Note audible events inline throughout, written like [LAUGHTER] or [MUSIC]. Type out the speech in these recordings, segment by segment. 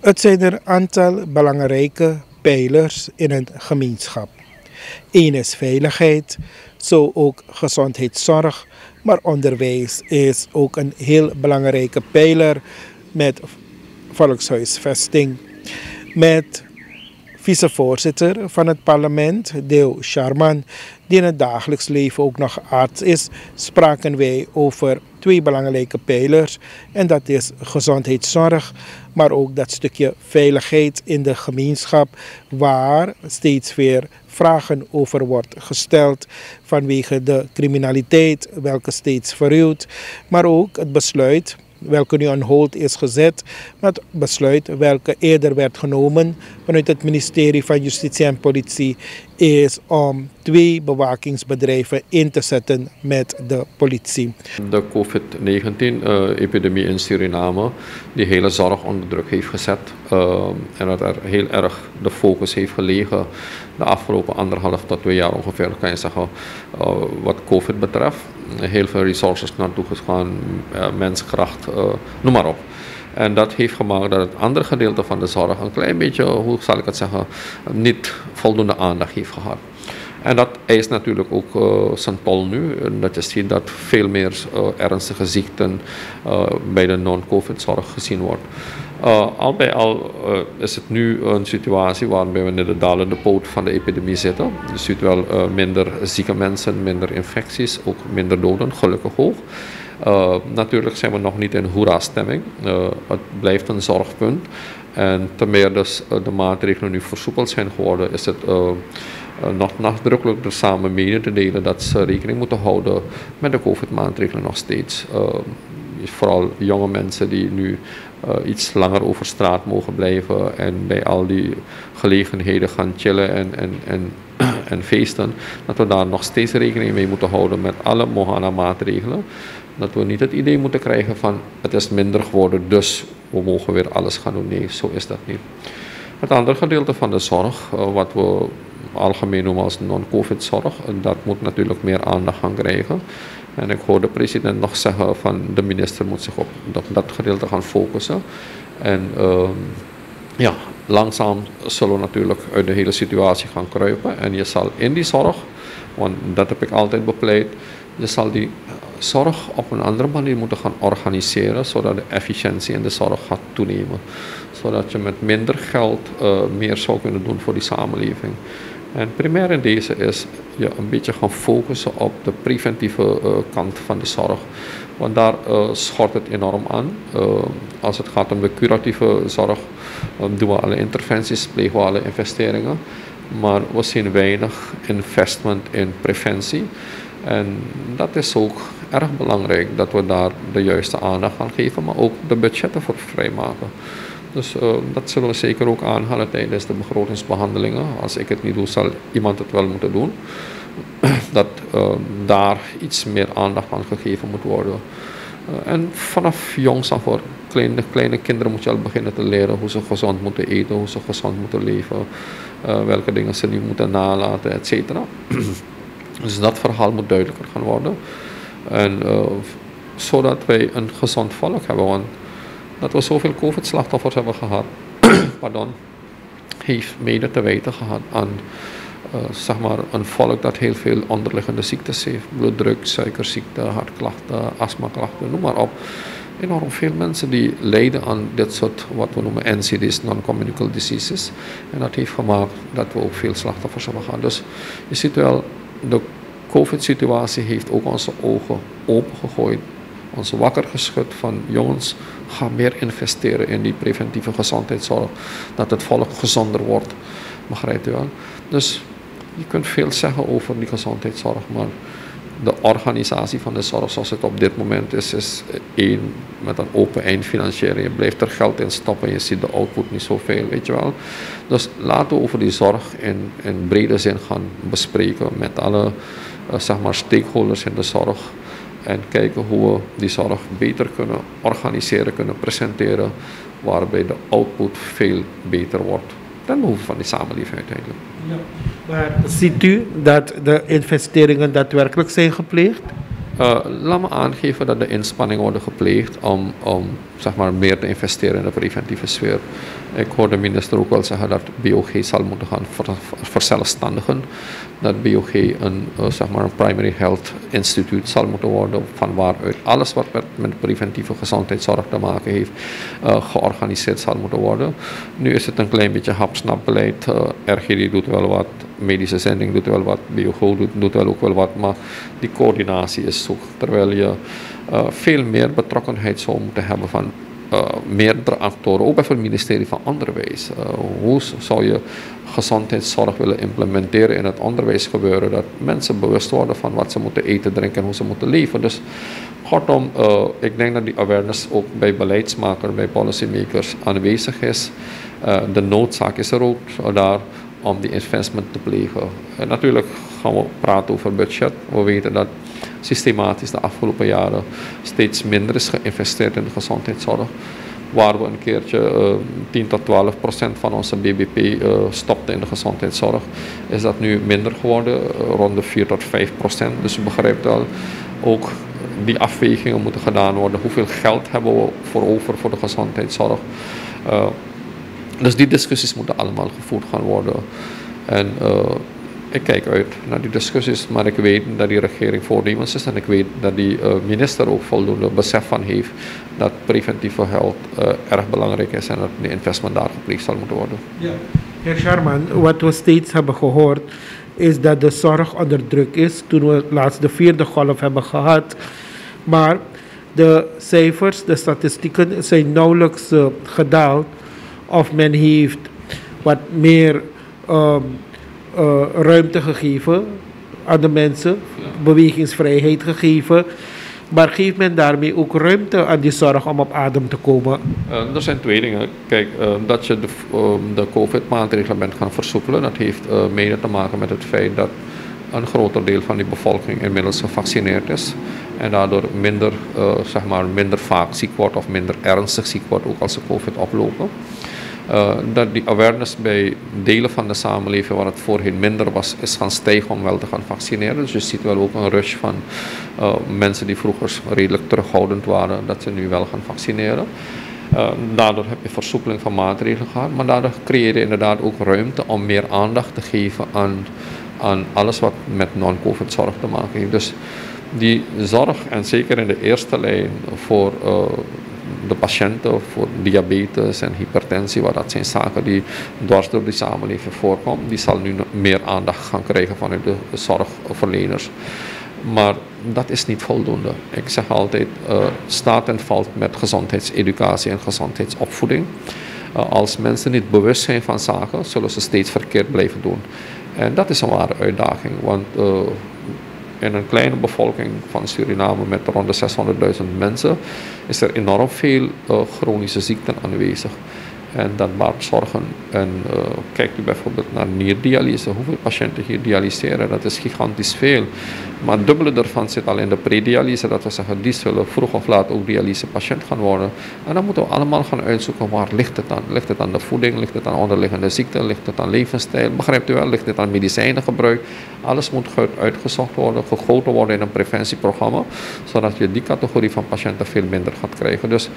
Het zijn er een aantal belangrijke pijlers in een gemeenschap. Eén is veiligheid, zo ook gezondheidszorg, maar onderwijs is ook een heel belangrijke pijler met volkshuisvesting. Met vicevoorzitter van het parlement, Deo Sharman, die in het dagelijks leven ook nog arts is, spraken wij over twee belangrijke pijlers. En dat is gezondheidszorg, maar ook dat stukje veiligheid in de gemeenschap, waar steeds weer vragen over wordt gesteld vanwege de criminaliteit, welke steeds verruwt, maar ook het besluit welke nu aan hold is gezet, maar het besluit welke eerder werd genomen vanuit het ministerie van Justitie en Politie is om twee bewakingsbedrijven in te zetten met de politie. De COVID-19-epidemie in Suriname, die hele zorg onder druk heeft gezet uh, en dat er heel erg de focus heeft gelegen de afgelopen anderhalf tot twee jaar ongeveer, kan je zeggen, uh, wat COVID betreft. Heel veel resources naartoe gegaan, uh, menskracht, noem maar op. En dat heeft gemaakt dat het andere gedeelte van de zorg een klein beetje, hoe zal ik het zeggen, niet voldoende aandacht heeft gehad. En dat is natuurlijk ook uh, St. Paul nu. Dat je ziet dat veel meer uh, ernstige ziekten bij de non-COVID-zorg gezien wordt. Al bij al is het nu een situatie waarbij we in de dalende poot van de epidemie zitten. Je ziet wel minder zieke mensen, minder infecties, ook minder doden, gelukkig hoog. Natuurlijk zijn we nog niet in hoera-stemming. Het blijft een zorgpunt. En ten meer dus de maatregelen nu versoepeld zijn geworden, is het nog nadrukkelijker samen mede te delen dat ze rekening moeten houden met de COVID-maatregelen nog steeds. Vooral jonge mensen die nu iets langer over straat mogen blijven en bij al die gelegenheden gaan chillen en, en, en, [CLEARS THROAT] en feesten, dat we daar nog steeds rekening mee moeten houden met alle Mohana-maatregelen. Dat we niet het idee moeten krijgen van het is minder geworden, dus we mogen weer alles gaan doen. Nee, zo is dat niet. Het andere gedeelte van de zorg, uh, wat we algemeen noemen als non-covid zorg, dat moet natuurlijk meer aandacht gaan krijgen. En ik hoor de president nog zeggen van de minister moet zich op dat, gedeelte gaan focussen. En uh, ja, langzaam zullen we natuurlijk uit de hele situatie gaan kruipen. En je zal in die zorg, want dat heb ik altijd bepleit, je zal die zorg op een andere manier moeten gaan organiseren, zodat de efficiëntie in de zorg gaat toenemen. Zodat je met minder geld uh, meer zou kunnen doen voor die samenleving. En primair in deze is je een beetje gaan focussen op de preventieve uh, kant van de zorg. Want daar uh, schort het enorm aan. als het gaat om de curatieve zorg, doen we alle interventies, plegen we alle investeringen. Maar we zien weinig investment in preventie. En dat is ook erg belangrijk dat we daar de juiste aandacht aan geven, maar ook de budgetten voor vrijmaken. Dus uh, dat zullen we zeker ook aanhalen tijdens de begrotingsbehandelingen. Als ik het niet doe, zal iemand het wel moeten doen. [CLEARS THROAT] dat uh, daar iets meer aandacht aan gegeven moet worden. Uh, en vanaf jongs af voor kleine, kleine kinderen moet je al beginnen te leren hoe ze gezond moeten eten, hoe ze gezond moeten leven, welke dingen ze niet moeten nalaten, et cetera. [CLEARS THROAT] dus dat verhaal moet duidelijker gaan worden. En zodat wij een gezond volk hebben. Want dat we zoveel COVID-slachtoffers hebben gehad, [CLEARS THROAT] pardon, heeft mede te wijten gehad aan uh, zeg maar een volk dat heel veel onderliggende ziektes heeft. Bloeddruk, suikerziekte, hartklachten, astmaklachten, noem maar op. Enorm veel mensen die lijden aan dit soort wat we noemen NCD's, non-communicable diseases. En dat heeft gemaakt dat we ook veel slachtoffers hebben gehad. Dus je ziet wel, de COVID-situatie heeft ook onze ogen opengegooid, ons wakker geschud van jongens, ga meer investeren in die preventieve gezondheidszorg, dat het volk gezonder wordt. Begrijpt u wel? Dus je kunt veel zeggen over die gezondheidszorg, maar de organisatie van de zorg zoals het op dit moment is, is één met een open eindfinanciering. Je blijft er geld in stoppen, je ziet de output niet zoveel, weet je wel. Dus laten we over die zorg in, in brede zin gaan bespreken met alle uh, zeg maar stakeholders in de zorg. En kijken hoe we die zorg beter kunnen organiseren, kunnen presenteren, waarbij de output veel beter wordt ten behoeve van die samenleving uiteindelijk. Ja. Maar ziet u dat de investeringen daadwerkelijk zijn gepleegd? Uh, laat me aangeven dat de inspanningen worden gepleegd om, om zeg maar, meer te investeren in de preventieve sfeer. Ik hoor de minister ook wel zeggen dat BOG zal moeten gaan verzelfstandigen. Dat BOG een, uh, zeg maar een primary health instituut zal moeten worden, van waaruit alles wat met, preventieve gezondheidszorg te maken heeft, uh, georganiseerd zal moeten worden. Nu is het een klein beetje hapsnapbeleid. RGD doet wel wat, medische zending doet wel wat, BOG doet, wel ook wel wat, maar die coördinatie is zoek. Terwijl je veel meer betrokkenheid zou moeten hebben van meerdere actoren, ook bij het ministerie van Onderwijs. Uh, hoe zou je gezondheidszorg willen implementeren in het onderwijs gebeuren, dat mensen bewust worden van wat ze moeten eten, drinken en hoe ze moeten leven. Dus kortom, uh, ik denk dat die awareness ook bij beleidsmakers, bij policymakers aanwezig is. de noodzaak is er ook daar om die investment te plegen. En natuurlijk gaan we praten over budget. We weten dat systematisch de afgelopen jaren steeds minder is geïnvesteerd in de gezondheidszorg. Waar we een keertje uh, 10 tot 12 procent van onze BBP eh, stopten in de gezondheidszorg, is dat nu minder geworden, uh, rond de 4 tot 5 procent. Dus u begrijpt wel, ook die afwegingen moeten gedaan worden. Hoeveel geld hebben we voor over voor de gezondheidszorg? Dus die discussies moeten allemaal gevoerd gaan worden. En ik kijk uit naar die discussies, maar ik weet dat die regering voornemens is en ik weet dat die uh, minister ook voldoende besef van heeft dat preventieve health uh, erg belangrijk is en dat de investment daar gepleegd zal moeten worden. Ja. Heer Sharman, wat we steeds hebben gehoord is dat de zorg onder druk is toen we laatst de vierde golf hebben gehad. Maar de cijfers, de statistieken zijn nauwelijks uh, gedaald of men heeft wat meer um, uh, ruimte gegeven aan de mensen, bewegingsvrijheid gegeven. Maar geeft men daarmee ook ruimte aan die zorg om op adem te komen? Uh, er zijn twee dingen. Kijk, uh, dat je de, de COVID-maatregelen bent gaan versoepelen, dat heeft mede te maken met het feit dat een groter deel van die bevolking inmiddels gevaccineerd is. En daardoor minder, zeg maar, minder vaak ziek wordt of minder ernstig ziek wordt, ook als ze COVID oplopen. Uh, dat die awareness bij delen van de samenleving waar het voorheen minder was, is gaan stijgen om wel te gaan vaccineren. Dus je ziet wel ook een rush van uh, mensen die vroeger redelijk terughoudend waren, dat ze nu wel gaan vaccineren. Uh, daardoor heb je versoepeling van maatregelen gehad, maar daardoor creëer je inderdaad ook ruimte om meer aandacht te geven aan, aan alles wat met non-COVID zorg te maken heeft. Dus die zorg, en zeker in de eerste lijn voor de patiënten voor diabetes en hypertensie, wat dat zijn zaken die dwars door de samenleving voorkomen, die zal nu meer aandacht gaan krijgen vanuit de zorgverleners. Maar dat is niet voldoende. Ik zeg altijd, uh, staat en valt met gezondheidseducatie en gezondheidsopvoeding. Uh, als mensen niet bewust zijn van zaken, zullen ze steeds verkeerd blijven doen. En dat is een ware uitdaging, want uh, in een kleine bevolking van Suriname met rond de 600.000 mensen is er enorm veel uh, chronische ziekten aanwezig. En dat baart zorgen. En uh, kijkt u bijvoorbeeld naar nierdialyse, hoeveel patiënten hier dialyseren, dat is gigantisch veel. Maar het dubbele daarvan zit al in de predialyse, dat we zeggen, die zullen vroeg of laat ook dialysepatiënt gaan worden. En dan moeten we allemaal gaan uitzoeken waar ligt het aan. Ligt het aan de voeding, ligt het aan onderliggende ziekten, ligt het aan levensstijl, begrijpt u wel, ligt het aan medicijnengebruik. Alles moet uitgezocht worden, gegoten worden in een preventieprogramma, zodat je die categorie van patiënten veel minder gaat krijgen. Dus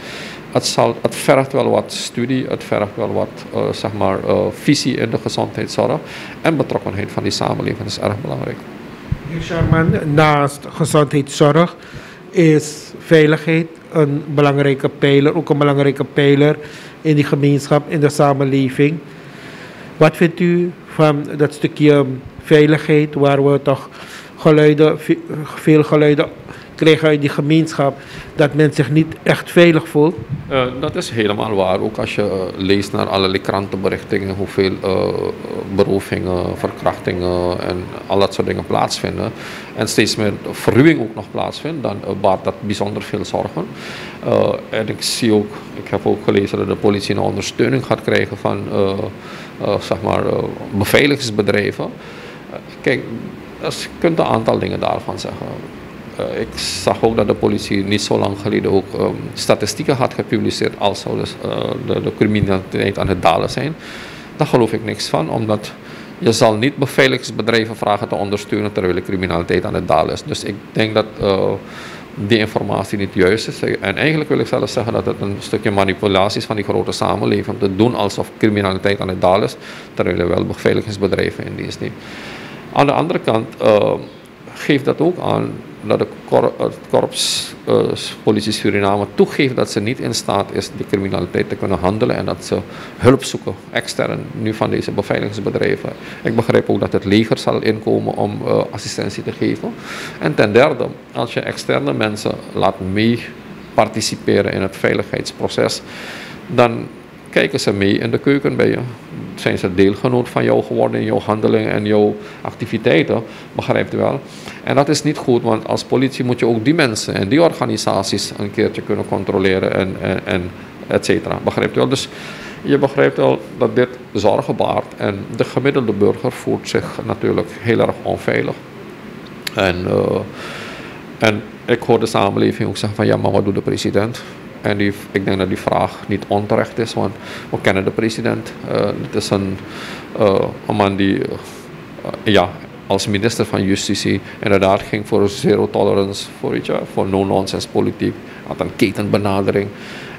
het, zal, het vergt wel wat studie, vergt wel wat uh, zeg maar, uh, visie in de gezondheidszorg en betrokkenheid van die samenleving is erg belangrijk. Sharman, naast gezondheidszorg is veiligheid een belangrijke pijler, ook een belangrijke pijler in die gemeenschap, in de samenleving. Wat vindt u van dat stukje veiligheid waar we toch geluiden, veel geluiden krijgen uit die gemeenschap dat men zich niet echt veilig voelt? Uh, dat is helemaal waar. Ook als je uh, leest naar allerlei krantenberichtingen, hoeveel uh, berovingen, verkrachtingen en al dat soort dingen plaatsvinden. En steeds meer verruwing ook nog plaatsvindt, dan baart dat bijzonder veel zorgen. en ik zie ook, ik heb ook gelezen dat de politie een ondersteuning gaat krijgen van zeg maar, beveiligingsbedrijven. kijk, je kunt een aantal dingen daarvan zeggen. Uh, ik zag ook dat de politie niet zo lang geleden ook um, statistieken had gepubliceerd als dus, de, de criminaliteit aan het dalen zijn. Daar geloof ik niks van, omdat je zal niet beveiligingsbedrijven vragen te ondersteunen terwijl de criminaliteit aan het dalen is. Dus ik denk dat uh, die informatie niet juist is. En eigenlijk wil ik zelfs zeggen dat het een stukje manipulatie is van die grote samenleving. Om te doen alsof criminaliteit aan het dalen is, terwijl er wel beveiligingsbedrijven in dienst neemt. Aan de andere kant geeft dat ook aan dat de het korps uh, politie Suriname toegeeft dat ze niet in staat is de criminaliteit te kunnen handelen en dat ze hulp zoeken, extern, nu van deze beveiligingsbedrijven. Ik begrijp ook dat het leger zal inkomen om uh, assistentie te geven. En ten derde, als je externe mensen laat mee participeren in het veiligheidsproces, dan kijken ze mee in de keuken bij je. Zijn ze deelgenoot van jou geworden in jouw handelingen en jouw activiteiten, begrijpt u wel? En dat is niet goed, want als politie moet je ook die mensen en die organisaties een keertje kunnen controleren en, en, et cetera. Begrijpt u wel? Dus je begrijpt wel dat dit zorgen baart en de gemiddelde burger voelt zich natuurlijk heel erg onveilig. En, uh, en ik hoor de samenleving ook zeggen van ja, maar wat doet de president? En die, ik denk dat die vraag niet onterecht is, want we kennen de president. Het is een, uh, een man die uh, ja, als minister van Justitie inderdaad ging voor zero tolerance, voor, je, voor no-nonsense politiek, had een ketenbenadering.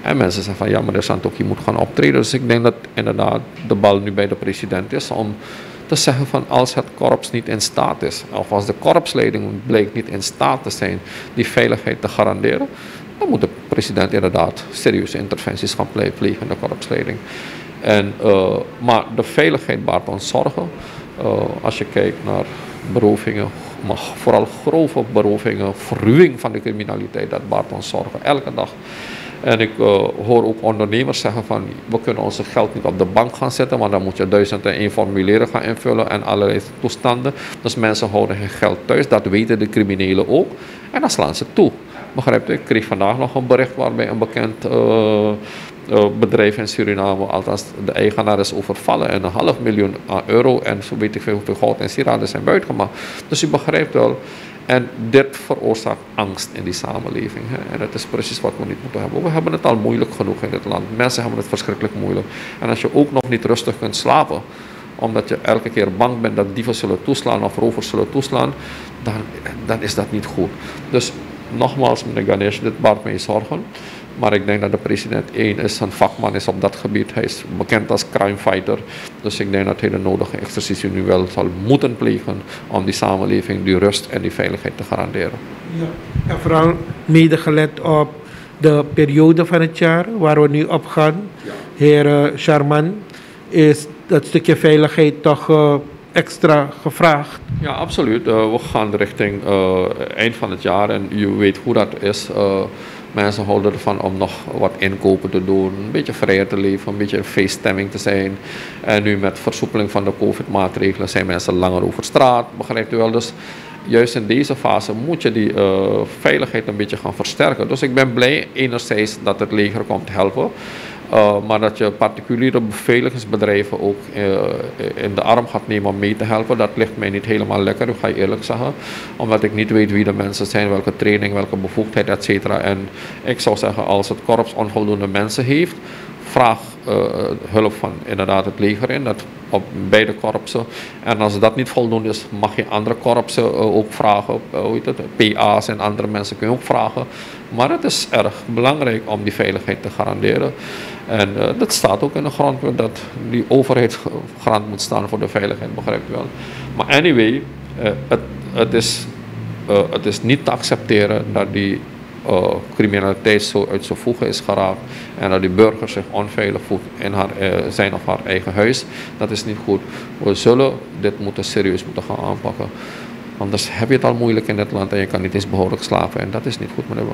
En mensen zeggen van ja, maar de Santoki moet gaan optreden. Dus ik denk dat inderdaad de bal nu bij de president is om te zeggen van als het korps niet in staat is, of als de korpsleiding blijkt niet in staat te zijn die veiligheid te garanderen, dan moet de president inderdaad serieuze interventies gaan plegen in de korpsleiding. En, uh, maar de veiligheid baart ons zorgen. Uh, als je kijkt naar berovingen, maar vooral grove berovingen, verruwing van de criminaliteit, dat baart ons zorgen elke dag. En ik uh, hoor ook ondernemers zeggen van we kunnen onze geld niet op de bank gaan zetten, want dan moet je duizend en één formulieren gaan invullen en allerlei toestanden. Dus mensen houden hun geld thuis, dat weten de criminelen ook. En dan slaan ze toe. Begrijpt u? Ik kreeg vandaag nog een bericht waarbij een bekend uh, uh, bedrijf in Suriname, althans de eigenaar is overvallen en een half miljoen euro en zo weet ik veel hoeveel goud en sieraden zijn buitgemaakt. Dus u begrijpt wel. En dit veroorzaakt angst in die samenleving. Hè. En dat is precies wat we niet moeten hebben. We hebben het al moeilijk genoeg in dit land. Mensen hebben het verschrikkelijk moeilijk. En als je ook nog niet rustig kunt slapen, omdat je elke keer bang bent dat dieven zullen toeslaan of rovers zullen toeslaan, dan, dan is dat niet goed. Dus nogmaals, meneer Ganesh, dit baart mij zorgen. Maar ik denk dat de president één is, een vakman is op dat gebied. Hij is bekend als crime fighter. Dus ik denk dat hij de nodige exercitie nu wel zal moeten plegen om die samenleving die rust en die veiligheid te garanderen. Ja, en vooral mede gelet op de periode van het jaar waar we nu op gaan. Ja. Heer Charman, is dat stukje veiligheid toch uh, extra gevraagd? Ja, absoluut. Uh, we gaan richting uh, eind van het jaar en je weet hoe dat is. Mensen houden ervan om nog wat inkopen te doen, een beetje vrijer te leven, een beetje een feeststemming te zijn. En nu met versoepeling van de COVID-maatregelen zijn mensen langer over straat, begrijpt u wel. Dus juist in deze fase moet je die veiligheid een beetje gaan versterken. Dus ik ben blij enerzijds dat het leger komt helpen. Uh, maar dat je particuliere beveiligingsbedrijven ook uh, in de arm gaat nemen om mee te helpen, dat ligt mij niet helemaal lekker, ik ga je eerlijk zeggen. Omdat ik niet weet wie de mensen zijn, welke training, welke bevoegdheid, et cetera. En ik zou zeggen, als het korps onvoldoende mensen heeft, vraag uh, hulp van inderdaad het leger in, dat op beide korpsen. En als dat niet voldoende is, mag je andere korpsen ook vragen, hoe heet het, PA's en andere mensen kun je ook vragen. Maar het is erg belangrijk om die veiligheid te garanderen. En uh, dat staat ook in de grondwet dat die overheid garant moet staan voor de veiligheid, begrijp je wel. Maar anyway, het, het, is, het is niet te accepteren dat die criminaliteit zo uit zijn voegen is geraakt en dat die burger zich onveilig voelt in haar, zijn of haar eigen huis, dat is niet goed. We zullen dit moeten serieus moeten gaan aanpakken. Anders heb je het al moeilijk in dit land en je kan niet eens behoorlijk slapen en dat is niet goed, meneer.